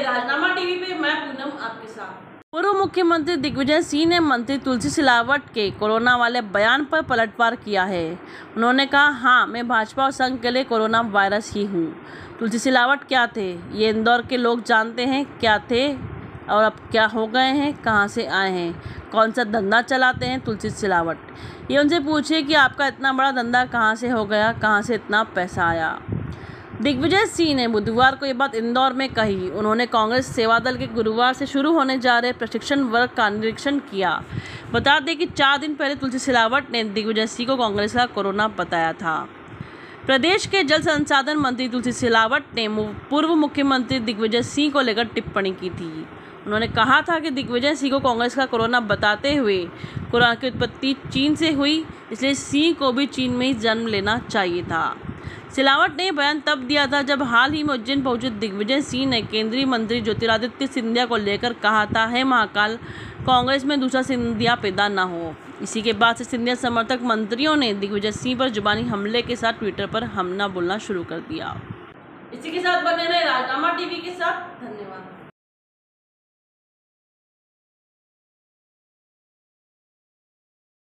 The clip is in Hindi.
राजनामा टीवी पे मैं पूनम आपके साथ। पूर्व मुख्यमंत्री दिग्विजय सिंह ने मंत्री तुलसी सिलावट के कोरोना वाले बयान पर पलटवार किया है। उन्होंने कहा हाँ मैं भाजपा और संघ के लिए कोरोना वायरस ही हूँ। तुलसी सिलावट क्या थे? ये इंदौर के लोग जानते हैं क्या थे और अब क्या हो गए हैं? कहाँ से आए हैं? कौन सा धंधा चलाते हैं तुलसी सिलावट? ये उनसे पूछिए कि आपका इतना बड़ा धंधा कहाँ से हो गया? कहाँ से इतना पैसा आया? दिग्विजय सिंह ने बुधवार को ये बात इंदौर में कही। उन्होंने कांग्रेस सेवा दल के गुरुवार से शुरू होने जा रहे प्रशिक्षण वर्ग का निरीक्षण किया। बता दें कि चार दिन पहले तुलसी सिलावट ने दिग्विजय सिंह को कांग्रेस का कोरोना बताया था। प्रदेश के जल संसाधन मंत्री तुलसी सिलावट ने पूर्व मुख्यमंत्री दिग्विजय सिंह को लेकर टिप्पणी की थी। उन्होंने कहा था कि दिग्विजय सिंह को कांग्रेस का कोरोना बताते हुए कोरोना की उत्पत्ति चीन से हुई, इसलिए सिंह को भी चीन में ही जन्म लेना चाहिए था। सिलावट ने बयान तब दिया था जब हाल ही में उज्जैन पहुँचे दिग्विजय सिंह ने। केंद्रीय मंत्री ज्योतिरादित्य सिंधिया को लेकर कहा था, है महाकाल, कांग्रेस में दूसरा सिंधिया पैदा न हो। इसी के बाद से सिंधिया समर्थक मंत्रियों ने दिग्विजय सिंह पर जुबानी हमले के साथ ट्विटर पर हमला बोलना शुरू कर दिया। इसी के साथ बने रहे राजनामा टीवी के साथ। धन्यवाद।